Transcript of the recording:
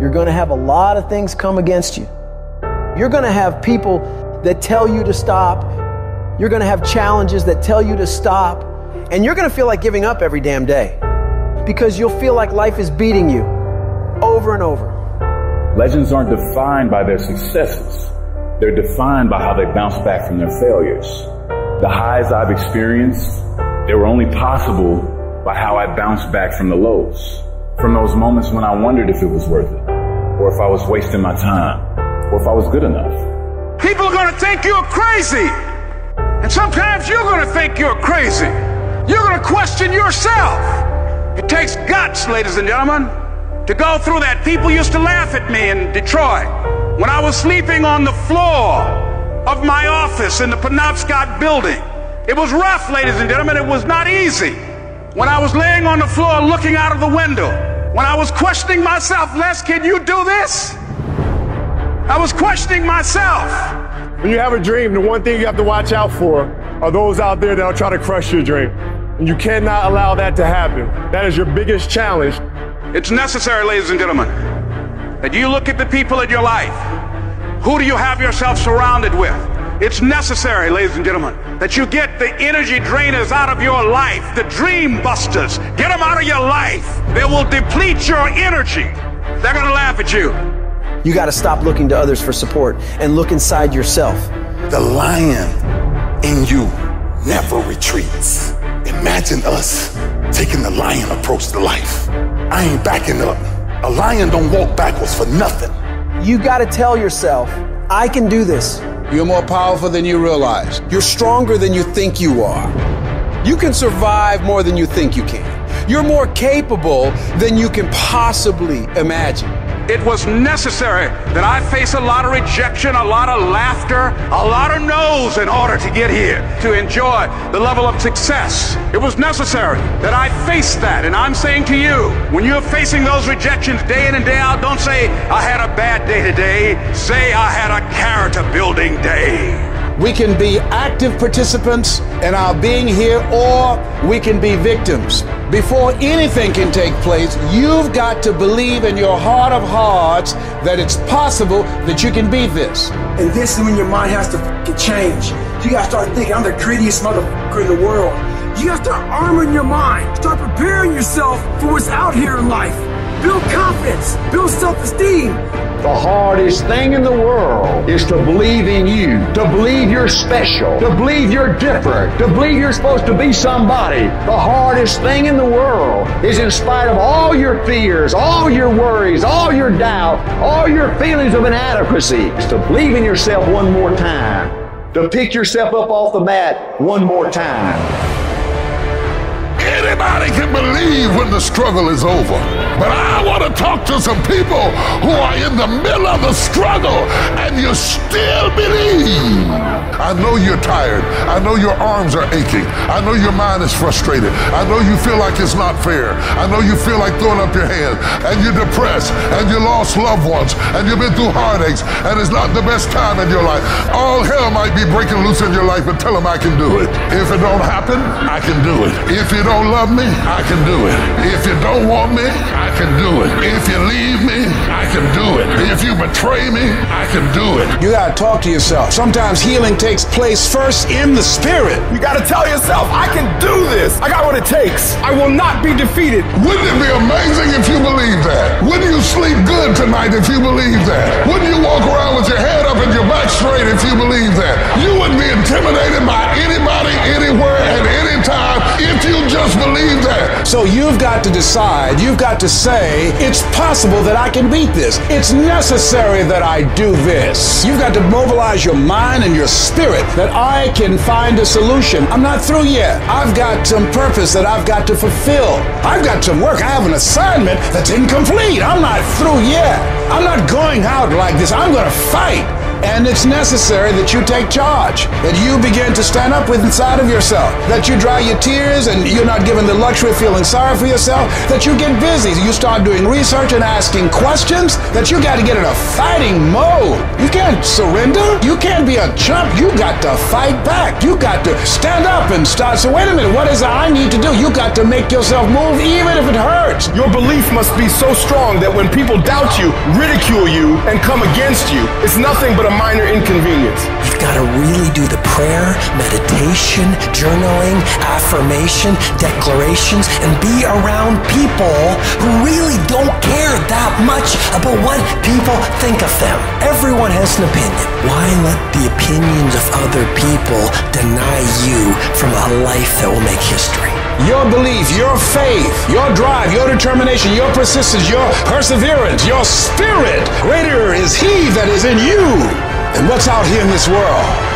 you're going to have a lot of things come against you. You're going to have people that tell you to stop. You're going to have challenges that tell you to stop. And you're going to feel like giving up every damn day because you'll feel like life is beating you over and over. Legends aren't defined by their successes. They're defined by how they bounce back from their failures. The highs I've experienced, they were only possible by how I bounced back from the lows. From those moments when I wondered if it was worth it, or if I was wasting my time, or if I was good enough. People are gonna think you're crazy. And sometimes you're gonna think you're crazy. You're gonna question yourself. It takes guts, ladies and gentlemen, to go through that. People used to laugh at me in Detroit when I was sleeping on the floor of my office in the Penobscot building. It was rough, ladies and gentlemen. It was not easy. When I was laying on the floor looking out of the window, when I was questioning myself, Les, can you do this? I was questioning myself. When you have a dream, the one thing you have to watch out for are those out there that'll try to crush your dream. And you cannot allow that to happen. That is your biggest challenge. It's necessary, ladies and gentlemen, that you look at the people in your life. Who do you have yourself surrounded with? It's necessary, ladies and gentlemen, that you get the energy drainers out of your life, the dream busters. Get them out of your life. They will deplete your energy. They're going to laugh at you. You got to stop looking to others for support and look inside yourself. The lion in you never retreats. Imagine us taking the lion approach to life. I ain't backing up. A lion don't walk backwards for nothing. You got to tell yourself, I can do this. You're more powerful than you realize. You're stronger than you think you are. You can survive more than you think you can. You're more capable than you can possibly imagine. It was necessary that I face a lot of rejection, a lot of laughter, a lot of no's in order to get here, to enjoy the level of success. It was necessary that I face that. And I'm saying to you, when you're facing those rejections day in and day out, don't say, I had a bad day today. Say, I had a character building day. We can be active participants in our being here, or we can be victims. Before anything can take place, you've got to believe in your heart of hearts that it's possible that you can be this. And this is when your mind has to change. You gotta start thinking, I'm the greediest motherfucker in the world. You gotta start arming your mind. Start preparing yourself for what's out here in life. Build confidence, build self-esteem, the hardest thing in the world is to believe in you, to believe you're special, to believe you're different, to believe you're supposed to be somebody. The hardest thing in the world is in spite of all your fears, all your worries, all your doubt, all your feelings of inadequacy, is to believe in yourself one more time, to pick yourself up off the mat one more time. Anybody can believe when the struggle is over. But I want to talk to some people who are in the middle of the struggle and you still believe. I know you're tired. I know your arms are aching. I know your mind is frustrated. I know you feel like it's not fair. I know you feel like throwing up your hands and you're depressed and you lost loved ones and you've been through heartaches and it's not the best time in your life. All hell might be breaking loose in your life, but tell them I can do it. If it don't happen, I can do it. If you don't love me, I can do it. If you don't want me, I can do it. If you leave me, I can do it. If you betray me, I can do it. You gotta talk to yourself. Sometimes healing takes place first in the spirit. You gotta tell yourself, I can do this. I got what it takes. I will not be defeated. Wouldn't it be amazing if you believe that? Wouldn't you sleep good tonight if you believe that? Wouldn't you walk around with your head up and your back straight if you believe that? You wouldn't be intimidated by anybody, anywhere, at any time if you just believe that. So you've got to decide, you've got to say, it's possible that I can beat this. It's necessary that I do this. You've got to mobilize your mind and your spirit that I can find a solution. I'm not through yet. I've got some purpose that I've got to fulfill. I've got some work. I have an assignment that's incomplete. I'm not through yet. I'm not going out like this. I'm going to fight. And it's necessary that you take charge, that you begin to stand up with inside of yourself, that you dry your tears and you're not given the luxury of feeling sorry for yourself, that you get busy. You start doing research and asking questions, that you got to get in a fighting mode. You can't surrender. You can't be a chump. You got to fight back. You got to stand up and start. So wait a minute, what is it I need to do? You got to make yourself move even if it hurts. Your belief must be so strong that when people doubt you, ridicule you, and come against you, it's nothing but a minor inconvenience. Prayer, meditation, journaling, affirmation, declarations, and be around people who really don't care that much about what people think of them. Everyone has an opinion. Why let the opinions of other people deny you from a life that will make history? Your belief, your faith, your drive, your determination, your persistence, your perseverance, your spirit. Greater is He that is in you than what's out here in this world.